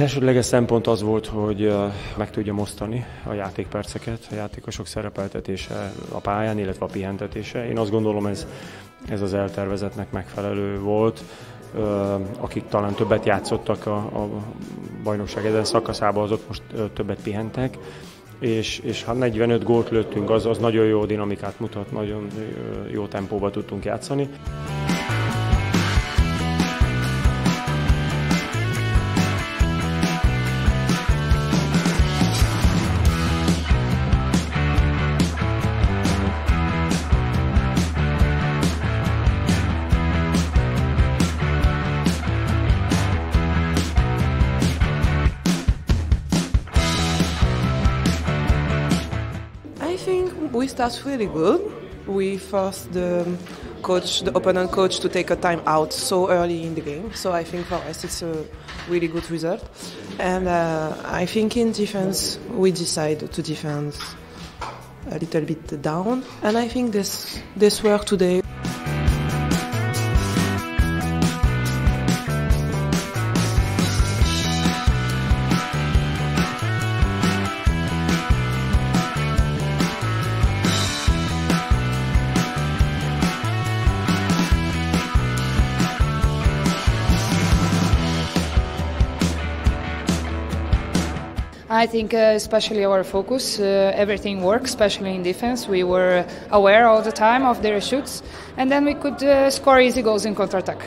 elsődleges szempont az volt, hogy meg tudja osztani a játékperceket, a játékosok szerepeltetése a pályán, illetve a pihentetése. Én azt gondolom, ez, ez az eltervezetnek megfelelő volt akik talán többet játszottak a, a bajnokság ezen szakaszában, azok most többet pihentek, és, és ha 45 gólt lőttünk, az, az nagyon jó dinamikát mutat, nagyon jó tempóba tudtunk játszani. We start really good. We forced the coach, the opponent coach, to take a time out so early in the game. So I think for us it's a really good result. And uh, I think in defense we decided to defend a little bit down. And I think this this worked today. I think uh, especially our focus, uh, everything works, especially in defense. We were aware all the time of their shoots, and then we could uh, score easy goals in counter-attack.